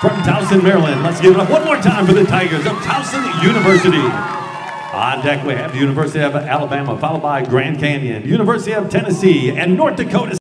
from Towson, Maryland. Let's give it up one more time for the Tigers of Towson University. On deck, we have the University of Alabama, followed by Grand Canyon, University of Tennessee, and North Dakota